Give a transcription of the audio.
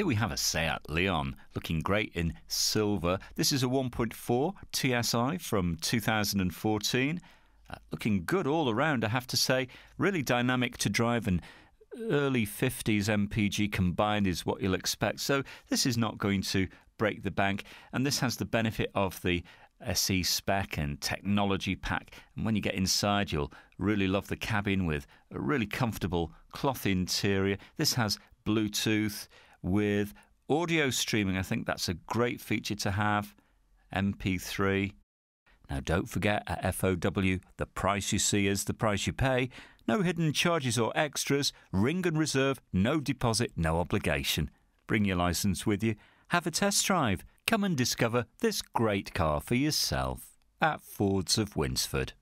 Here we have a Seat Leon looking great in silver. This is a 1.4 TSI from 2014. Uh, looking good all around, I have to say. Really dynamic to drive and early 50s MPG combined is what you'll expect. So this is not going to break the bank, and this has the benefit of the SE spec and technology pack. And when you get inside, you'll really love the cabin with a really comfortable cloth interior. This has Bluetooth with audio streaming. I think that's a great feature to have. MP3. Now, don't forget at FOW, the price you see is the price you pay. No hidden charges or extras. Ring and reserve, no deposit, no obligation. Bring your license with you. Have a test drive. Come and discover this great car for yourself at Fords of Winsford.